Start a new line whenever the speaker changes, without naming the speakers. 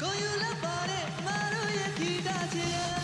こゆらばれ丸焼きだぜ